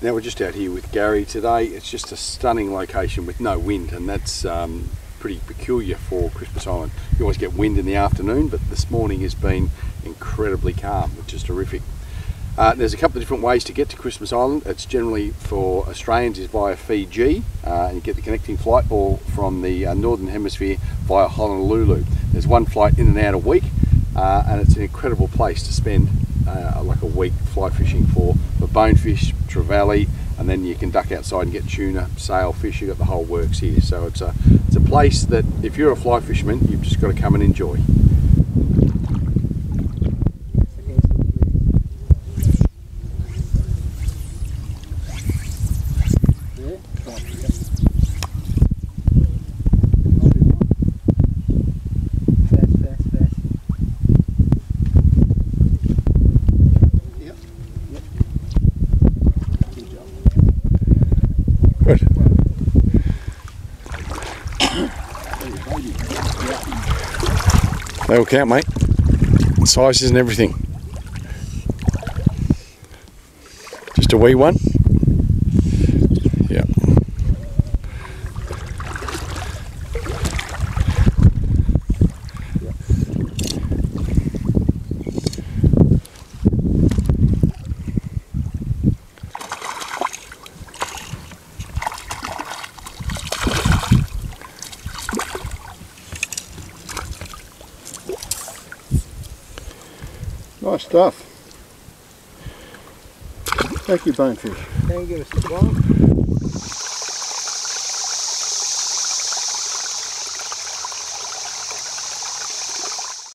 Now we're just out here with Gary today. It's just a stunning location with no wind, and that's um, pretty peculiar for Christmas Island. You always get wind in the afternoon, but this morning has been incredibly calm, which is terrific. Uh, there's a couple of different ways to get to Christmas Island. It's generally for Australians is via Fiji, uh, and you get the connecting flight, or from the uh, Northern Hemisphere via Honolulu. There's one flight in and out a week, uh, and it's an incredible place to spend uh, like a week fly fishing for, for bonefish, trevally, and then you can duck outside and get tuna, sailfish, you've got the whole works here. So it's a, it's a place that if you're a fly fisherman, you've just got to come and enjoy. Good. They will count, mate. Sizes and everything. Just a wee one. Nice stuff. Thank you, bonefish. You?